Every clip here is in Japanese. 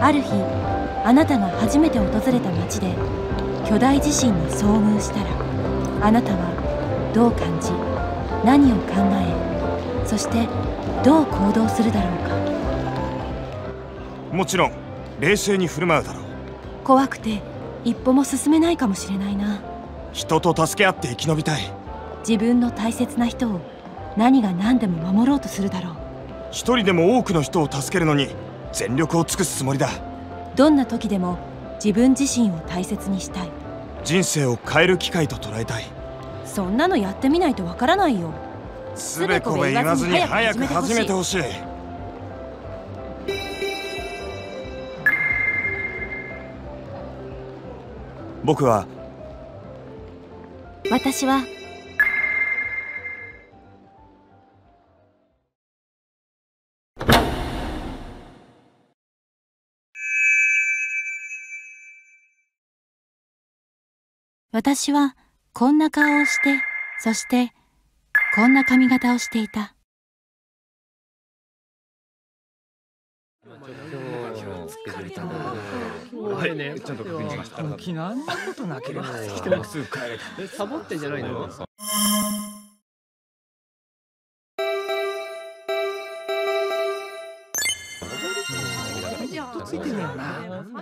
ある日あなたが初めて訪れた町で巨大地震に遭遇したらあなたはどう感じ何を考えそしてどう行動するだろうか。もちろん冷静に振る舞うだろう。怖くて一歩も進めないかもしれないな。人と助け合って生き延びたい。自分の大切な人を何が何でも守ろうとするだろう。一人でも多くの人を助けるのに全力を尽くすつもりだ。どんな時でも自分自身を大切にしたい。人生を変える機会と捉えたい。そんなのやってみないとわからないよ。すべこべ言わずに早く始めてほしい。僕は私は私はこんな顔をしてそしてこんな髪型をしていたはいね、ちょっと確認しました。昨日あんなことなければ、来てもすぐ帰れた。サボってんじゃないの。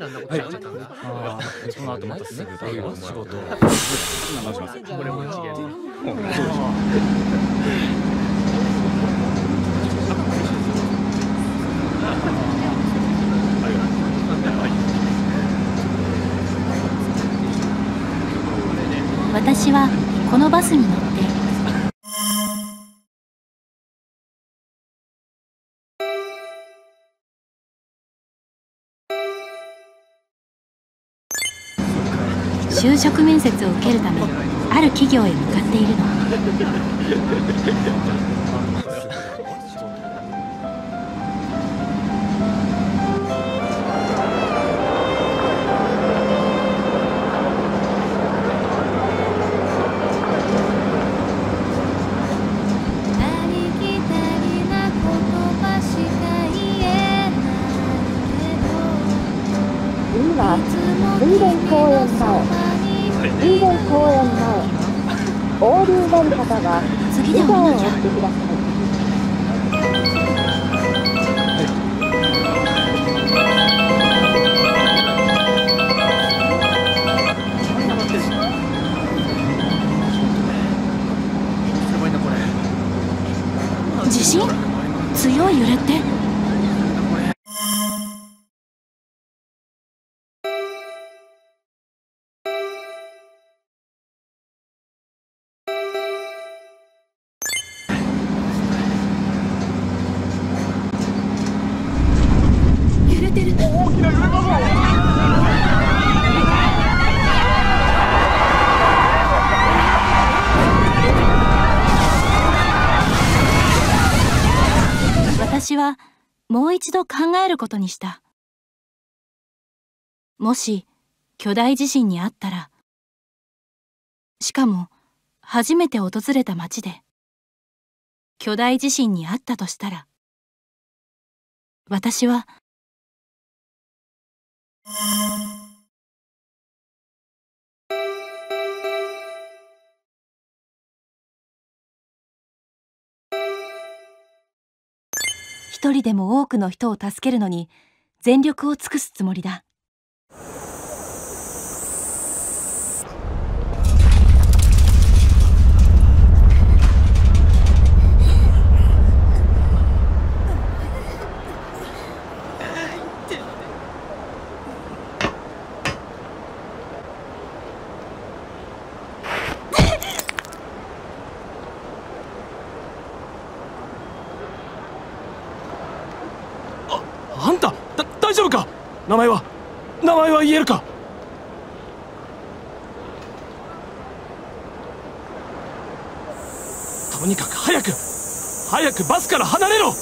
はい。ああ、その後またすぐ仕事。これも違私はこのバスに乗って就職面接を受けるためある企業へ向かっているの。ないけど次は水田公園前水田公園前横流なる方は次で以下を押してください私はもう一度考えることにした。もし巨大地震にあったら。しかも初めて訪れた町で。巨大地震にあったとしたら。私は一人でも多くの人を助けるのに全力を尽くすつもりだあんた、だ、大丈夫か名前は名前は言えるか？とにかく早く早くバスから離れろ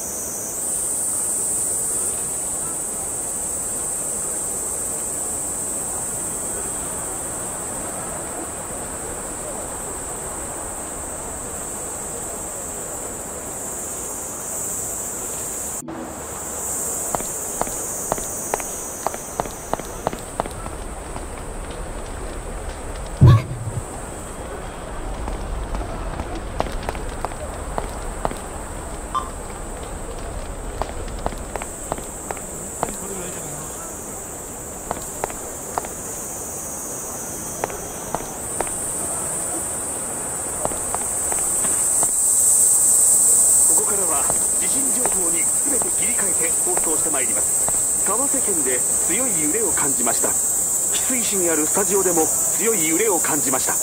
ここからは地震情報に全て切り替えて放送してまいります。川瀬県で強い揺れを感じました。翡翠市にあるスタジオでも強い揺れを感じました。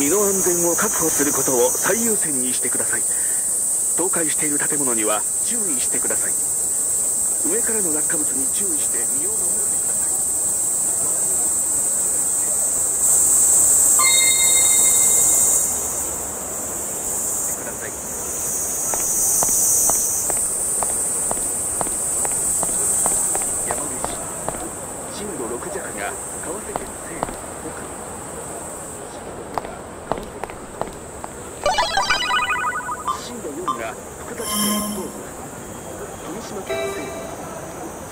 身の安全を確保することを最優先にしてください。倒壊している建物には注意してください。上からの落下物に注意して身を守るてくださいください山口市震度6弱が川瀬県西部北部震度5が川瀬県東部震度4が福崎県東部富島県西部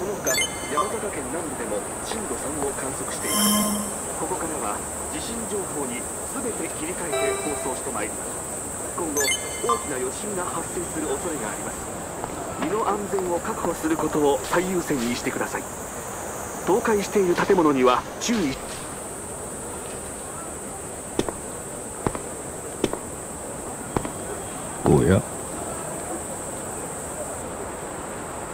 その他山形県南部でも震度3を観測しています。ここからは地震情報に全て切り替えて放送してまいります。今後大きな余震が発生する恐れがあります。身の安全を確保することを最優先にしてください。倒壊している建物には注意。おや？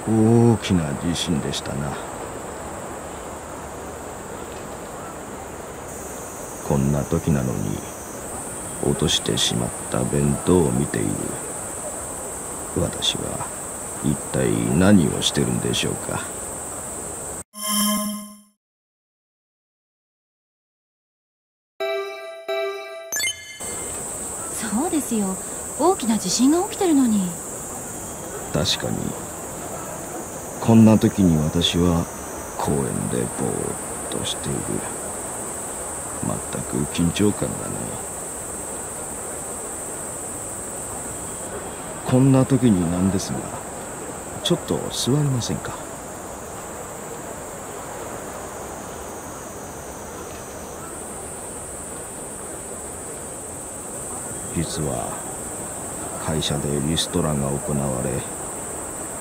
大きな地震でしたな。こんな時なのに落としてしまった弁当を見ている。私は一体何をしてるんでしょうか。そうですよ。大きな地震が起きてるのに。確かに。こんな時に私は公園でぼーっとしている全く緊張感がない。こんな時になんですがちょっと座りませんか？実は会社でリストラが行われ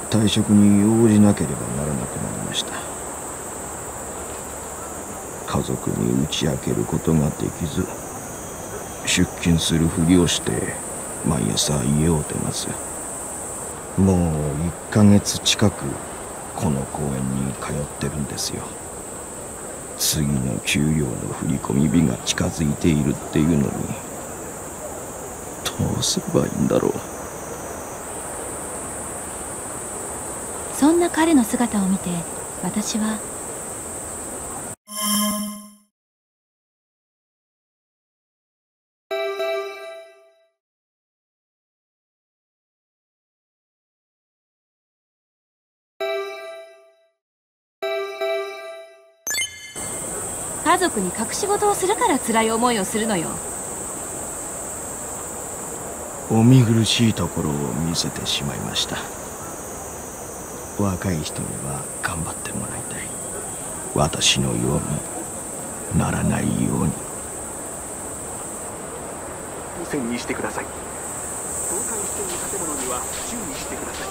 退職に応じなければならなくなりました。家族に打ち明けることができず出勤するふりをして毎朝家を出ます。もう1ヶ月近くこの公園に通ってるんですよ。次の給料の振り込み日が近づいているっていうのにどうすればいいんだろう。そんな彼の姿を見て私は家族に隠し事をするから辛い思いをするのよ。お見苦しいところを見せてしまいました。若い人には頑張ってもらいたい。私のようにならないように。優先にしてください。倒壊している建物には注意してください